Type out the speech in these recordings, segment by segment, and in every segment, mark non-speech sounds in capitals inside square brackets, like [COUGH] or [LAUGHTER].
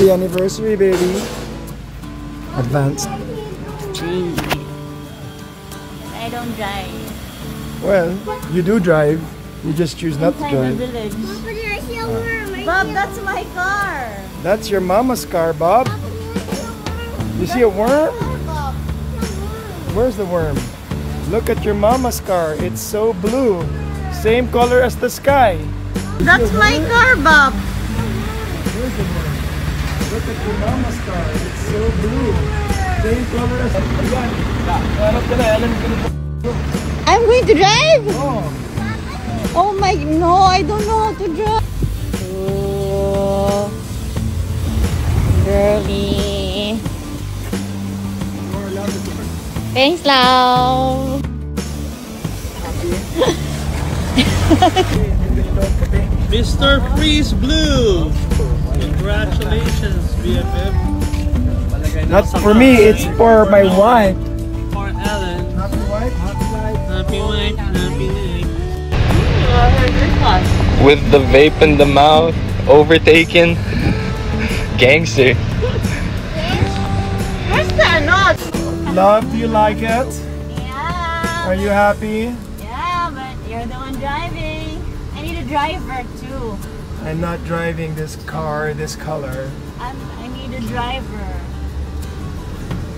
Happy anniversary, baby. Advanced. I don't drive. Well, you do drive. You just choose not to Inside the drive. village. But I see uh. a worm Bob, that's my car. That's your mama's car, Bob. You see a worm? Where's the worm? Look at your mama's car. It's so blue. Same color as the sky. That's my car, Bob. Where's the worm? Look at your mama's car. It's so blue. Same color as the ka. I'm going to drive. Oh, Oh my, no, I don't know how to drive. Girly. to drive. Thanks, love. Mr. Freeze Blue! Congratulations, BFF. Not for me, it's for my wife. For Ellen. Happy wife? Happy wife, happy life. with the vape in the mouth, overtaken. Gangster. Where's the knot? Love, do you like it? Yeah. Are you happy? Yeah, but you're the one driving. I need a driver too. I'm not driving this car this color. I'm, I need a driver.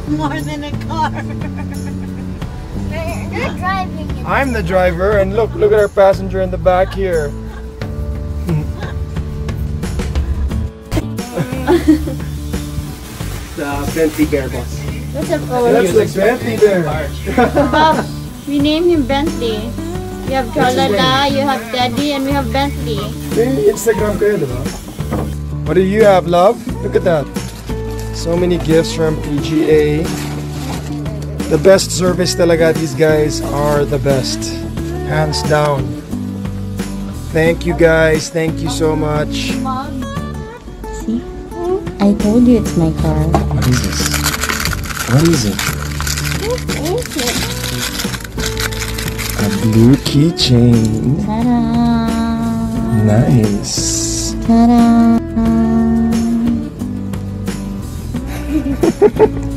More than a car. You're not driving it. I'm the driver, and look, look at our passenger in the back here. The Bentley Bear boss. What's up, Owen? That's the Bentley there. We named him Bentley. We have Chalala, you have Teddy, and we have Bentley. May Instagram kayo, di ba? What do you have, love? Look at that. So many gifts from PGA. The best service talaga. These guys are the best. Hands down. Thank you guys. Thank you so much. See? I told you it's my car. What is this? What is it? A blue keychain. Ta-da! Nice. Ta-da! [LAUGHS]